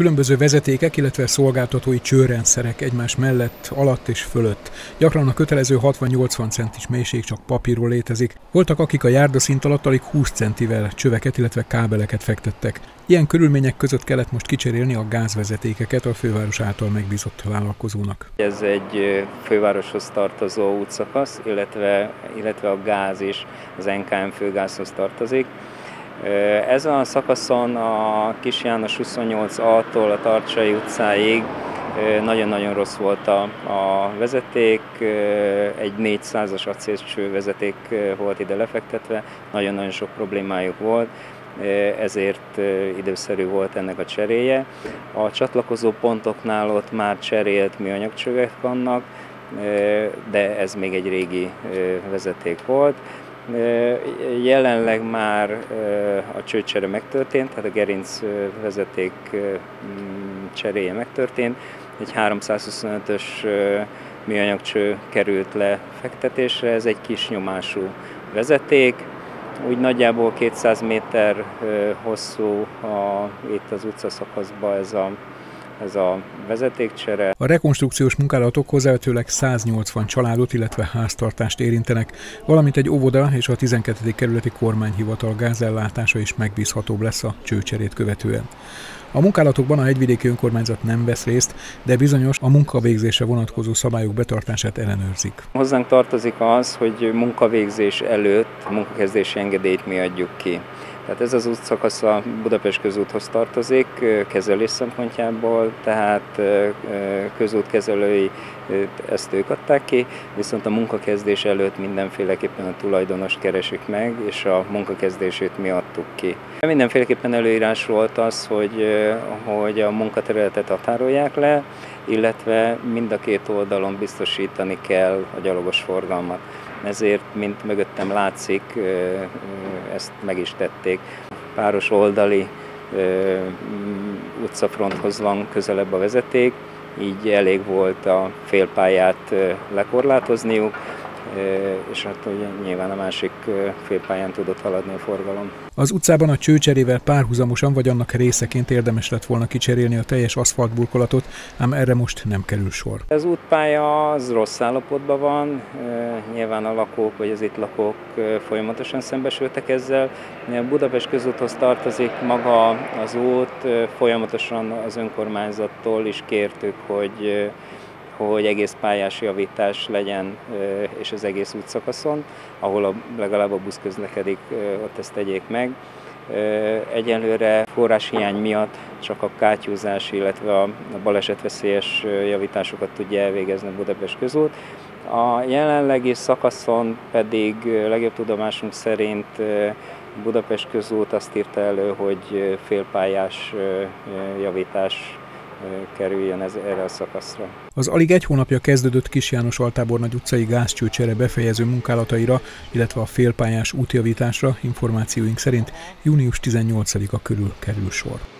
Különböző vezetékek, illetve szolgáltatói csőrendszerek egymás mellett, alatt és fölött. Gyakran a kötelező 60-80 centis mélység csak papírról létezik. Voltak, akik a járdaszint alatt alig 20 centivel csöveket, illetve kábeleket fektettek. Ilyen körülmények között kellett most kicserélni a gázvezetékeket a főváros által megbízott vállalkozónak. Ez egy fővároshoz tartozó útszakasz, illetve, illetve a gáz is az NKM főgázhoz tartozik. Ez a szakaszon a Kis János 28A-tól a Tartsai utcáig nagyon-nagyon rossz volt a, a vezeték, egy 400-as acélcső vezeték volt ide lefektetve, nagyon-nagyon sok problémájuk volt, ezért időszerű volt ennek a cseréje. A csatlakozó pontoknál ott már cserélt műanyagcsövek vannak, de ez még egy régi vezeték volt. Jelenleg már a csőcsere megtörtént, tehát a gerinc vezeték cseréje megtörtént. Egy 325-ös műanyagcső került le fektetésre, ez egy kis nyomású vezeték, úgy nagyjából 200 méter hosszú a, itt az utcaszakaszban ez a ez a vezetékcsere. A rekonstrukciós munkálatok hozzávetőleg 180 családot, illetve háztartást érintenek, valamint egy óvoda és a 12. kerületi kormányhivatal gázellátása is megbízhatóbb lesz a csőcserét követően. A munkálatokban a hegyvidéki önkormányzat nem vesz részt, de bizonyos a munkavégzésre vonatkozó szabályok betartását ellenőrzik. Hozzánk tartozik az, hogy munkavégzés előtt munkakezdési engedélyt mi adjuk ki. Tehát ez az útszakasz a Budapest közúthoz tartozik kezelés szempontjából, tehát közútkezelői ezt ők adták ki, viszont a munkakezdés előtt mindenféleképpen a tulajdonos keresik meg, és a munkakezdését mi adtuk ki. Mindenféleképpen előírás volt az, hogy, hogy a munkaterületet határolják le, illetve mind a két oldalon biztosítani kell a gyalogos forgalmat. Ezért, mint mögöttem látszik, ezt meg is tették. Páros oldali utcafronthoz van közelebb a vezeték, így elég volt a félpályát lekorlátozniuk, és hát nyilván a másik félpályán tudott haladni a forgalom. Az utcában a csőcserével párhuzamosan vagy annak részeként érdemes lett volna kicserélni a teljes aszfaltburkolatot, ám erre most nem kerül sor. Az útpálya az rossz állapotban van, nyilván a lakók vagy az itt lakók folyamatosan szembesültek ezzel. Budapest közúthoz tartozik maga az út, folyamatosan az önkormányzattól is kértük, hogy hogy egész pályás javítás legyen, és az egész útszakaszon, ahol a, legalább a busz közlekedik, ott ezt tegyék meg. Egyelőre forráshiány miatt csak a kátyúzás, illetve a balesetveszélyes javításokat tudja elvégezni a Budapest közút. A jelenlegi szakaszon pedig legjobb tudomásunk szerint Budapest közút azt írta elő, hogy félpályás javítás kerüljön ez, erre a szakaszra. Az alig egy hónapja kezdődött Kis János Altábornagy utcai gázcsőcsere befejező munkálataira, illetve a félpályás útjavításra információink szerint június 18-a körül kerül sor.